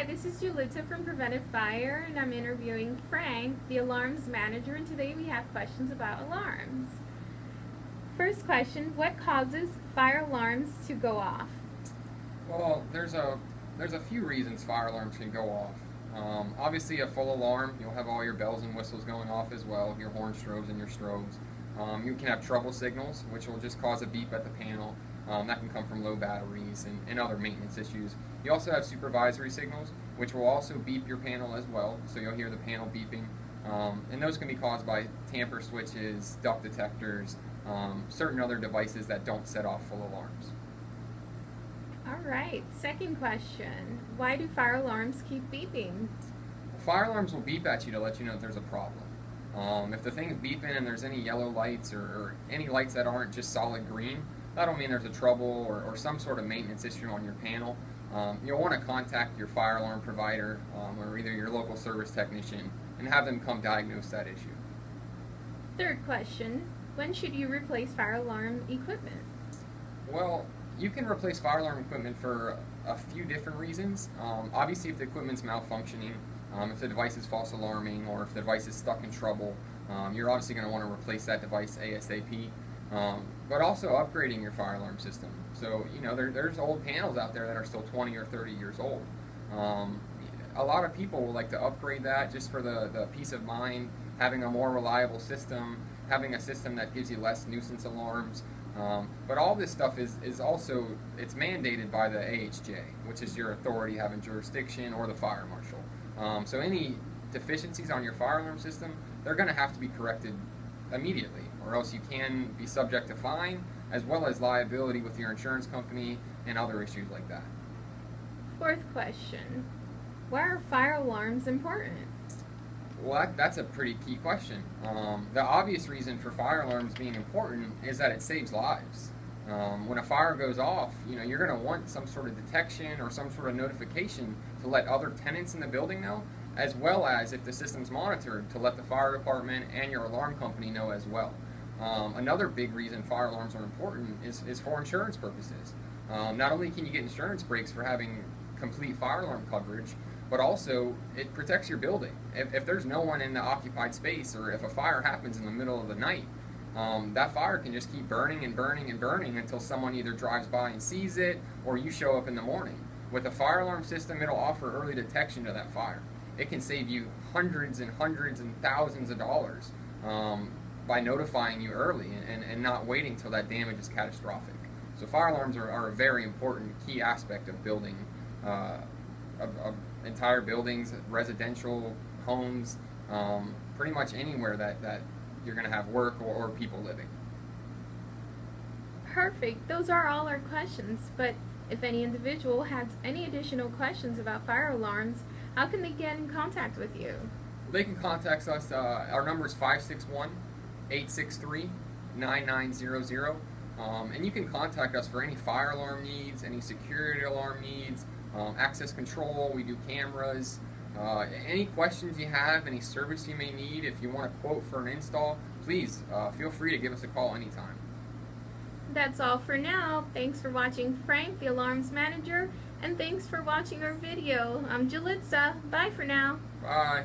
Hi, this is Julita from Preventive Fire, and I'm interviewing Frank, the alarms manager, and today we have questions about alarms. First question, what causes fire alarms to go off? Well, there's a there's a few reasons fire alarms can go off. Um, obviously, a full alarm, you'll have all your bells and whistles going off as well, your horn strobes and your strobes. Um, you can have trouble signals, which will just cause a beep at the panel. Um, that can come from low batteries and, and, other maintenance issues. You also have supervisory signals, which will also beep your panel as well, so you'll hear the panel beeping. Um, and those can be caused by tamper switches, duct detectors, um, certain other devices that don't set off full alarms. All right, second question. Why do fire alarms keep beeping? Fire alarms will beep at you to let you know that there's a problem. Um, if the thing's beeping and there's any yellow lights or, or, any lights that aren't just solid green, that'll mean there's a trouble or, or some sort of maintenance issue on your panel. Um, you'll want to contact your fire alarm provider um, or either your local service technician and have them come diagnose that issue. Third question, when should you replace fire alarm equipment? Well, you can replace fire alarm equipment for a few different reasons. Um, obviously, if the equipment's malfunctioning, um, if the device is false alarming, or if the device is stuck in trouble, um, you're obviously going to want to replace that device ASAP. But also upgrading your fire alarm system. So, you know, there, there's old panels out there that are still 20 or 30 years old. Um, a lot of people will like to upgrade that just for the, the peace of mind, having a more reliable system, having a system that gives you less nuisance alarms. Um, but all this stuff is, is also, it's mandated by the AHJ, which is your authority having jurisdiction, or the fire marshal. Um, so any deficiencies on your fire alarm system, they're going to have to be corrected immediately, or else you can be subject to fine, as well as liability with your insurance company and other issues like that. Fourth question, why are fire alarms important? Well, that, that's a pretty key question. Um, the obvious reason for fire alarms being important is that it saves lives. Um, when a fire goes off, you know, you're going to want some sort of detection or some sort of notification to let other tenants in the building know, as well as if the system's monitored to let the fire department and your alarm company know as well. Um, another big reason fire alarms are important is, is for insurance purposes. Um, not only can you get insurance breaks for having complete fire alarm coverage, but also it protects your building. If, if, there's no one in the occupied space or if a fire happens in the middle of the night, um, that fire can just keep burning and burning and burning until someone either drives by and sees it or you show up in the morning. With a fire alarm system, it'll offer early detection to that fire. It can save you hundreds and hundreds and thousands of dollars um, by notifying you early and, and, and, not waiting till that damage is catastrophic. So fire alarms are, are a very important key aspect of building uh, of, of entire buildings, residential homes, um, pretty much anywhere that, that you're going to have work or, or people living. Perfect. Those are all our questions. But if any individual has any additional questions about fire alarms, how can they get in contact with you? They can contact us. Uh, our number is 561 863 9900. Um, and you can contact us for any fire alarm needs, any security alarm needs, um, access control, we do cameras. Uh, any questions you have, any service you may need, if you want a quote for an install, please uh, feel free to give us a call anytime. That's all for now. Thanks for watching Frank, the Alarms Manager, and thanks for watching our video. I'm Jalitza. Bye for now. Bye.